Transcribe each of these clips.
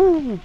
Woo!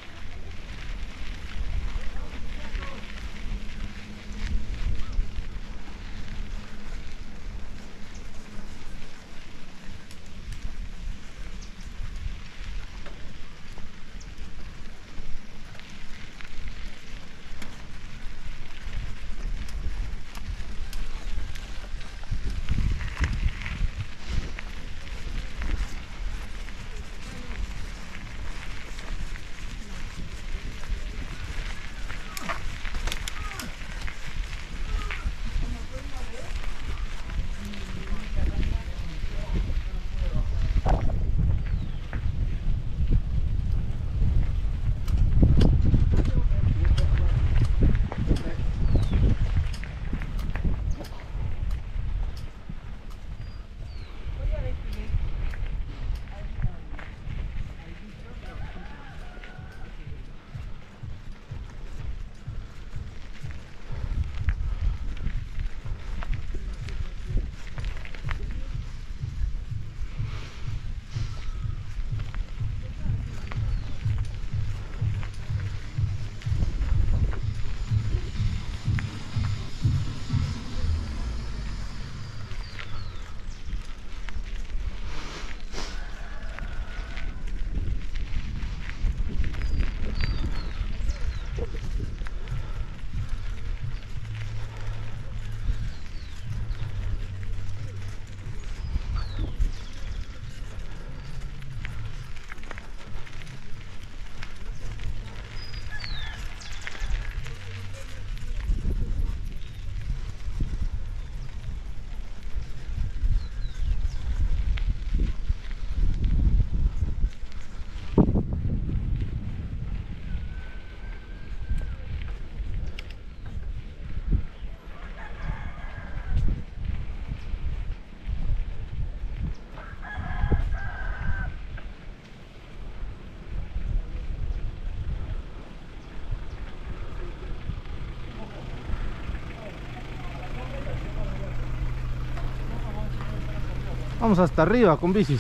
Vamos hasta arriba con bicis.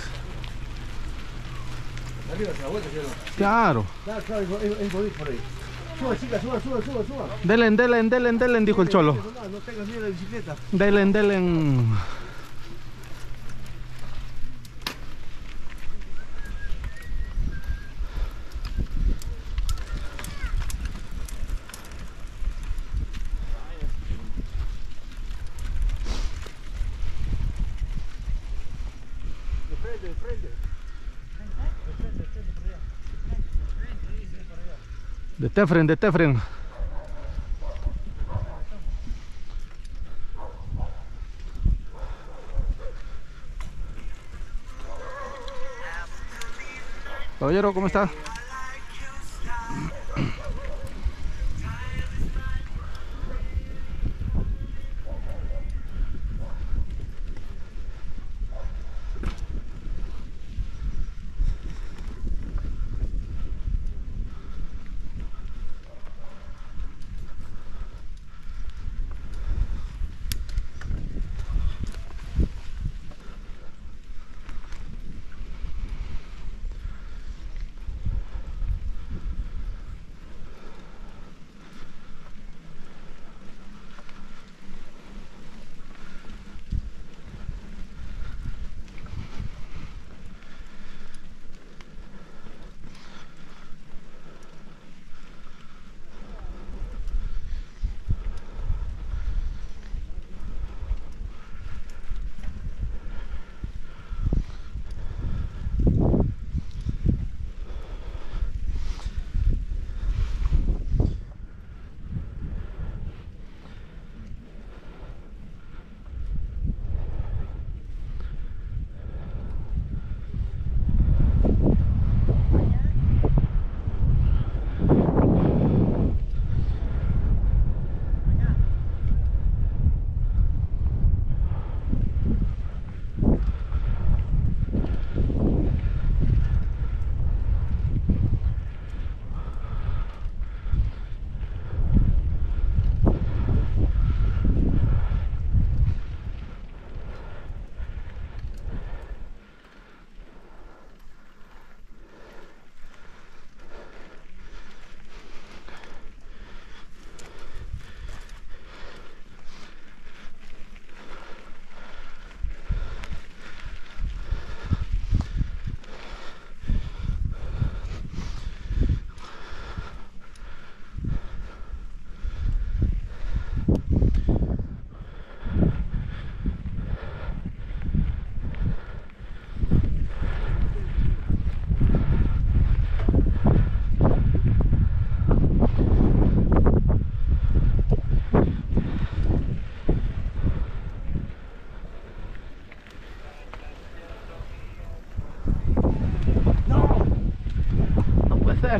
Arriba se la vuelta, ¿sí? Claro. Claro, claro, es, por ahí. Suba, chica, suba, suba, suba, suba. Delen, delen, delen, delen, dijo el cholo. No, tengas miedo de bicicleta. Delen, delen. De frente, de Tefren, de Tefren. Caballero, ¿cómo está?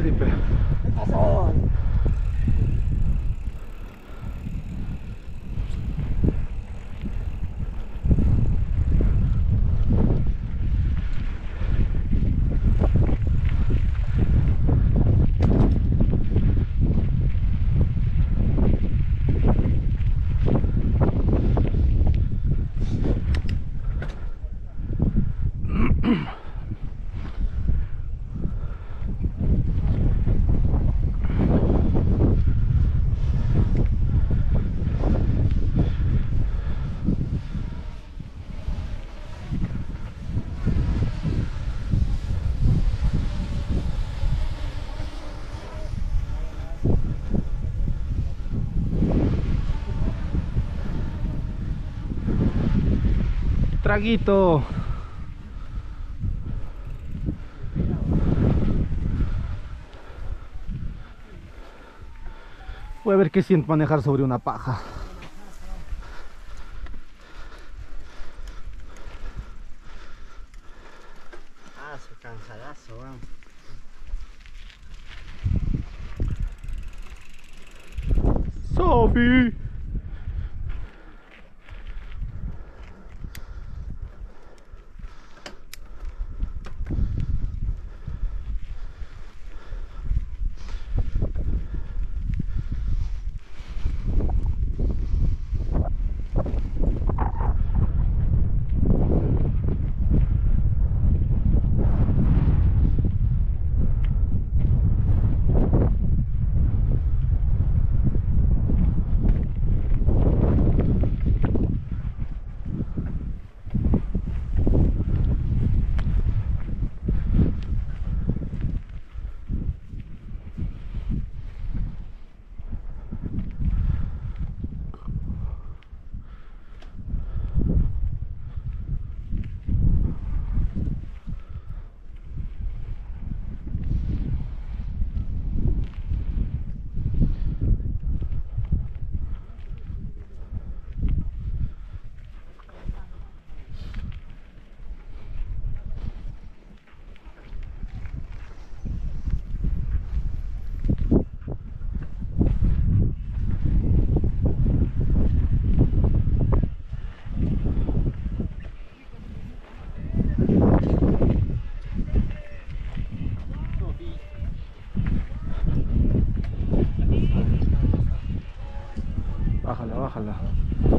Felipe. ¿Qué pasó? Traguito. Voy a ver qué siento manejar sobre una paja. Ah, su cansadazo.